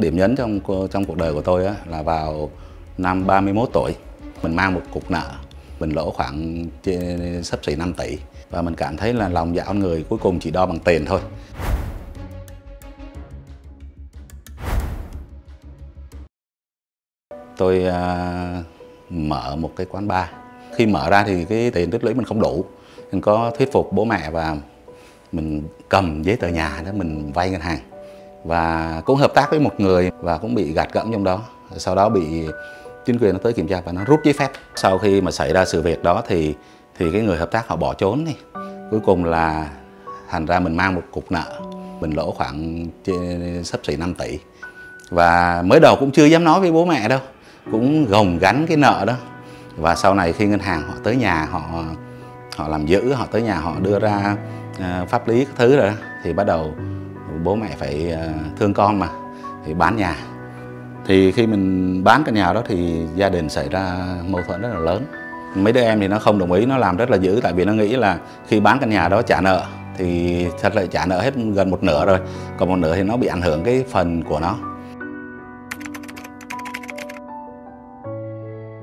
Điểm nhấn trong trong cuộc đời của tôi á, là vào năm 31 tuổi mình mang một cục nợ mình lỗ khoảng trên sấp xỉ 5 tỷ và mình cảm thấy là lòng dạ con người cuối cùng chỉ đo bằng tiền thôi. Tôi uh, mở một cái quán bar. Khi mở ra thì cái tiền tích lũy mình không đủ. Mình có thuyết phục bố mẹ và mình cầm giấy tờ nhà đó mình vay ngân hàng và cũng hợp tác với một người và cũng bị gạt gẫm trong đó. Sau đó bị chính quyền nó tới kiểm tra và nó rút giấy phép. Sau khi mà xảy ra sự việc đó thì thì cái người hợp tác họ bỏ trốn đi. Cuối cùng là thành ra mình mang một cục nợ mình lỗ khoảng sắp sấp xỉ 5 tỷ. Và mới đầu cũng chưa dám nói với bố mẹ đâu cũng gồng gánh cái nợ đó. Và sau này khi ngân hàng họ tới nhà họ họ làm giữ họ tới nhà họ đưa ra ờ, pháp lý các thứ rồi đó, thì bắt đầu bố mẹ phải ờ, thương con mà thì bán nhà. Thì khi mình bán căn nhà đó thì gia đình xảy ra mâu thuẫn rất là lớn. Mấy đứa em thì nó không đồng ý, nó làm rất là dữ, tại vì nó nghĩ là khi bán căn nhà đó trả nợ thì thật là trả nợ hết gần một nửa rồi, còn một nửa thì nó bị ảnh hưởng cái phần của nó.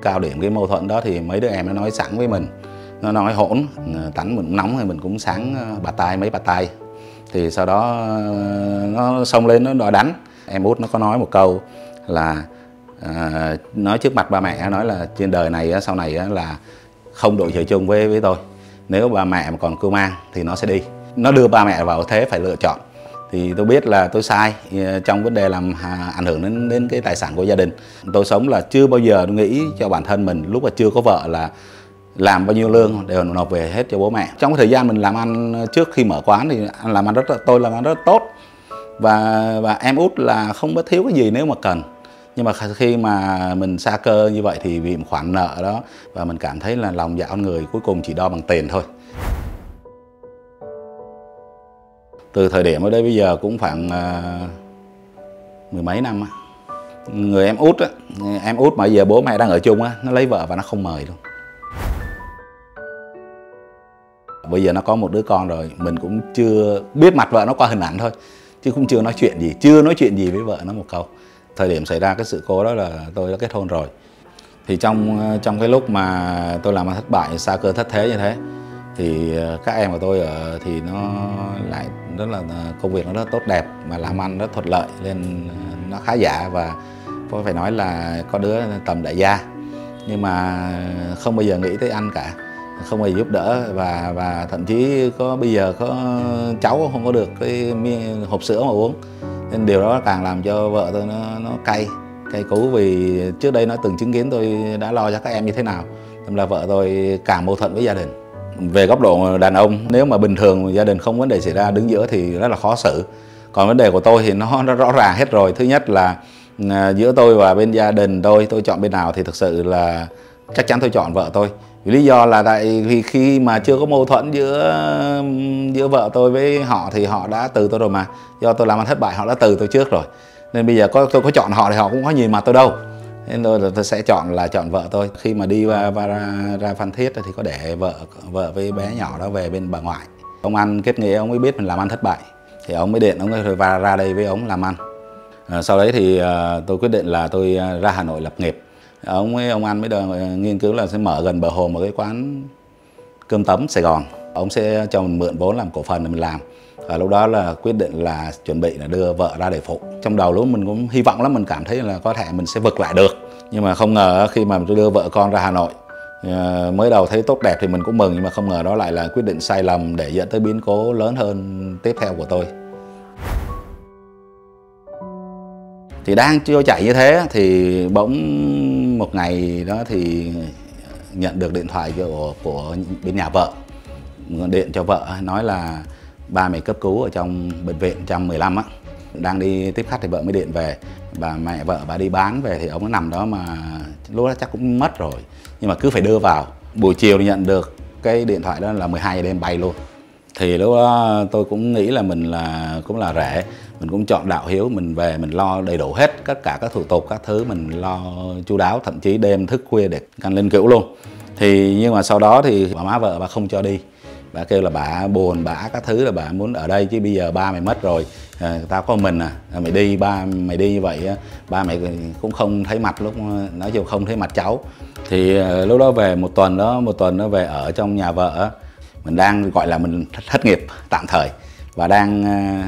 Cao điểm cái mâu thuẫn đó thì mấy đứa em nó nói sẵn với mình, nó nói hỗn tánh mình nóng thì mình cũng sáng ờ, bà tay mấy bà tay thì sau đó ờ, nó xông lên nó đòi đánh. Em út nó có nói một câu là à, nói trước mặt ba mẹ nói là trên đời này sau này là không đội trời chung với với tôi. Nếu ba mẹ mà còn cưu mang thì nó sẽ đi. Nó đưa ba mẹ vào thế phải lựa chọn. Thì tôi biết là tôi sai ờ, trong vấn đề làm à, ảnh hưởng đến đến cái tài sản của gia đình. Tôi sống là chưa bao giờ tôi nghĩ cho bản thân mình lúc mà chưa có vợ là làm bao nhiêu lương đều nộp về hết cho bố mẹ. Trong cái thời gian mình làm ăn trước khi mở quán thì anh làm ăn rất tôi làm ăn rất tốt. Và và em út là không có thiếu cái gì nếu mà cần. Nhưng mà khi mà mình xa cơ như vậy thì vì một khoản nợ đó. Và mình cảm thấy là lòng dạ con người cuối cùng chỉ đo bằng tiền thôi. Từ thời điểm ở đây bây giờ cũng khoảng uh, mười mấy năm á. Người em út á em út mà giờ bố mẹ đang ở chung á nó lấy vợ và nó không mời luôn. Bây giờ nó có một đứa con rồi, mình cũng chưa biết mặt vợ nó qua hình ảnh thôi, chứ cũng chưa nói chuyện gì, chưa nói chuyện gì với vợ nó một câu. Thời điểm xảy ra cái sự cố đó là tôi đã kết hôn rồi. Thì trong ờ, trong cái lúc mà tôi làm ăn thất bại, xa cơ thất thế như thế, thì ờ, các em của tôi ở thì nó lại rất là ờ, công việc nó rất tốt đẹp, mà làm ăn rất thuận lợi nên nó khá giả và tôi phải nói là có đứa tầm đại gia. Nhưng mà không bao giờ nghĩ tới ăn cả không hề giúp đỡ và và thậm chí có bây giờ có cháu không có được cái hộp sữa mà uống. Nên điều đó càng làm cho vợ tôi nó nó cay cay cú vì trước đây nó từng chứng kiến tôi đã lo cho các em như thế nào. Nên là vợ tôi càng mâu thuẫn với gia đình. Về góc độ đàn ông nếu mà bình thường gia đình không vấn đề xảy ra đứng giữa thì rất là khó xử. Còn vấn đề của tôi thì nó, nó rõ ràng hết rồi. Thứ nhất là à, giữa tôi và bên gia đình tôi tôi chọn bên nào thì thực sự là chắc chắn tôi chọn vợ tôi vì lý do là tại vì khi mà chưa có mâu thuẫn giữa giữa vợ tôi với họ thì họ đã từ tôi rồi mà. Do tôi làm ăn thất bại họ đã từ tôi trước rồi. Nên bây giờ có tôi có chọn họ thì họ cũng có nhìn mặt tôi đâu. Nên tôi tôi sẽ chọn là chọn vợ tôi. Khi mà đi và ra, ra phan thiết thì có để vợ vợ với bé nhỏ đó về bên bà ngoại. Ông ăn kết nghĩa ông mới biết mình làm ăn thất bại. Thì ông mới điện ông ấy ra ra đây với ông làm ăn. À, sau đấy thì à, tôi quyết định là tôi ờ, ra hà nội lập nghiệp ông ấy ông anh mới đợi, nghiên cứu là sẽ mở gần bờ hồ một cái quán cơm tấm Sài Gòn. Ông sẽ cho mình mượn vốn làm cổ phần để mình làm. Và lúc đó là quyết định là chuẩn bị là đưa vợ ra để phụ. Trong đầu lúc mình cũng hy vọng lắm mình cảm thấy là có thể mình sẽ vực lại được. Nhưng mà không ngờ khi mà tôi đưa vợ con ra Hà Nội ờ, mới đầu thấy tốt đẹp thì mình cũng mừng nhưng mà không ngờ đó lại là quyết định sai lầm để dẫn tới biến cố lớn hơn tiếp theo của tôi. Thì đang trôi chảy như thế thì bỗng một ngày đó thì nhận được điện thoại của, của bên nhà vợ điện cho vợ nói là ba mẹ cấp cứu ở trong bệnh viện 115 á đang đi tiếp khách thì vợ mới điện về. Bà mẹ vợ bà đi bán về thì ông nó nằm đó mà lúc đó chắc cũng mất rồi. Nhưng mà cứ phải đưa vào. Buổi chiều thì nhận được cái điện thoại đó là 12 giờ đêm bay luôn thì lúc đó tôi cũng nghĩ là mình là cũng là rẻ mình cũng chọn đạo hiếu mình về mình lo đầy đủ hết tất cả các thủ tục các thứ. Mình lo chu đáo thậm chí đêm thức khuya để căn lên cữu luôn. Thì nhưng mà sau đó thì bà má vợ bà không cho đi. Bà kêu là bà buồn bã các thứ là bà muốn ở đây chứ bây giờ ba mày mất rồi. À, tao có mình à mày đi ba mày đi như vậy ba mày cũng không thấy mặt lúc nói chung không thấy mặt cháu. Thì ờ, lúc đó về một tuần đó một tuần nó về ở trong nhà vợ mình đang gọi là mình thất nghiệp tạm thời và đang ờ,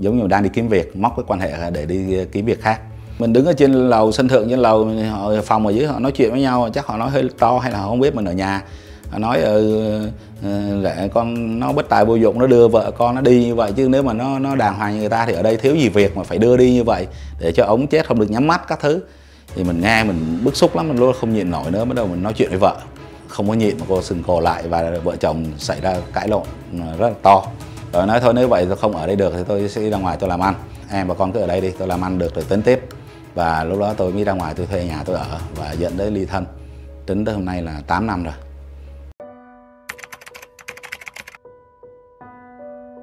giống như đang đi kiếm việc móc cái quan hệ để đi kiếm việc khác. Mình đứng ở trên lầu sân thượng trên lầu họ phòng ở dưới họ nói chuyện với nhau chắc họ nói hơi to hay là họ không biết mình ở nhà. Họ nói ừ, ừ, con nó bất tài vô dụng nó đưa vợ con nó đi như vậy chứ nếu mà nó nó đàng hoàng như người ta thì ở đây thiếu gì việc mà phải đưa đi như vậy để cho ống chết không được nhắm mắt các thứ. Thì mình nghe mình bức xúc lắm mình luôn không nhịn nổi nữa bắt đầu mình nói chuyện với vợ không có nhịn mà cô sừng cổ lại và vợ chồng xảy ra cãi lộn ừ, rất là to. Rồi nói thôi nếu vậy tôi không ở đây được thì tôi sẽ đi ra ngoài tôi làm ăn. Em và con cứ ở đây đi tôi làm ăn được rồi tính tiếp. Và lúc đó tôi mới ra ngoài tôi thuê nhà tôi ở và dẫn đến ly thân. Tính tới hôm nay là 8 năm rồi.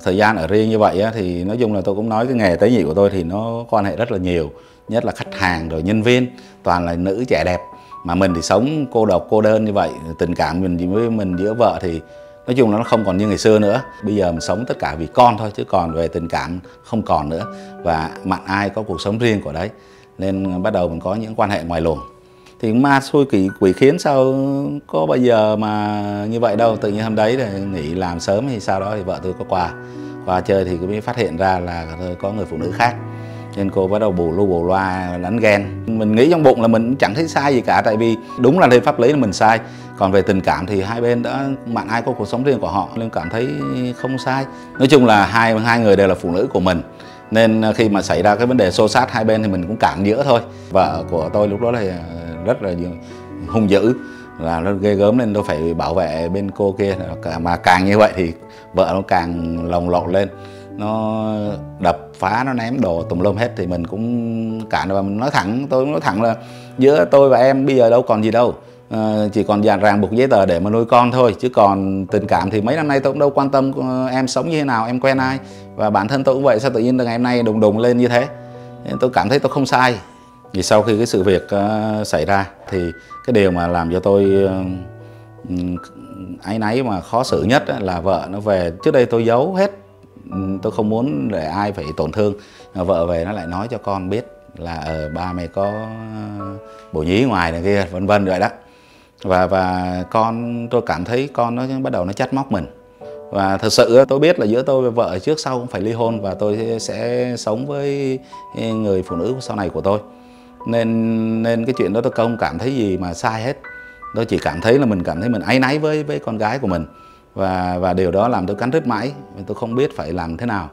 Thời gian ở riêng như vậy á, thì nói chung là tôi cũng nói cái nghề tế nhị của tôi thì nó quan hệ rất là nhiều. Nhất là khách hàng rồi nhân viên toàn là nữ trẻ đẹp mà mình thì sống cô độc cô đơn như vậy tình cảm mình với mình giữa vợ thì nói chung là nó không còn như ngày xưa nữa. Bây giờ mình sống tất cả vì con thôi chứ còn về tình cảm không còn nữa. Và mặn ai có cuộc sống riêng của đấy. Nên bắt đầu mình có những quan hệ ngoài luồng. Thì ma xui quỷ, quỷ khiến sao có bao giờ mà như vậy đâu. Tự nhiên hôm đấy thì nghỉ làm sớm thì sau đó thì vợ tôi có qua. Qua chơi thì mới phát hiện ra là có người phụ nữ khác nên cô bắt đầu bù lu bù loa, đánh ghen. Mình nghĩ trong bụng là mình chẳng thấy sai gì cả, tại vì đúng là lên pháp lý là mình sai. Còn về tình cảm thì hai bên đã bạn ai có cuộc sống riêng của họ nên cảm thấy không sai. Nói chung là hai hai người đều là phụ nữ của mình, nên khi mà xảy ra cái vấn đề xô xát, hai bên thì mình cũng cản nhỡ thôi. Vợ của tôi lúc đó là rất là hung dữ, là nó ghê gớm nên tôi phải bảo vệ bên cô kia. Mà càng như vậy thì vợ nó càng lồng lộn lên, nó đập phá nó ném đồ tùm lum hết thì mình cũng cản và mình nói thẳng tôi nói thẳng là giữa tôi và em bây giờ đâu còn gì đâu. À, chỉ còn dàn ràng buộc giấy tờ để mà nuôi con thôi. Chứ còn tình cảm thì mấy năm nay tôi cũng đâu quan tâm ờ, em sống như thế nào em quen ai. Và bản thân tôi cũng vậy sao tự nhiên từ ngày hôm nay đùng đùng lên như thế? Nên tôi cảm thấy tôi không sai. Vì sau khi cái sự việc uh, xảy ra thì cái điều mà làm cho tôi uh, áy náy mà khó xử nhất là vợ nó về. Trước đây tôi giấu hết tôi không muốn để ai phải tổn thương. Vợ về nó lại nói cho con biết là ở ba mày có ờ, bổ nhí ngoài này kia, vân vân rồi đó. Và và con, tôi cảm thấy con nó bắt đầu nó trách móc mình. Và thật sự tôi biết là giữa tôi và vợ trước sau cũng phải ly hôn và tôi sẽ sống với người phụ nữ sau này của tôi. Nên nên cái chuyện đó tôi không cảm thấy gì mà sai hết. Tôi chỉ cảm thấy là mình cảm thấy mình áy náy với với con gái của mình và và điều đó làm tôi cắn rứt mãi. Tôi không biết phải làm thế nào.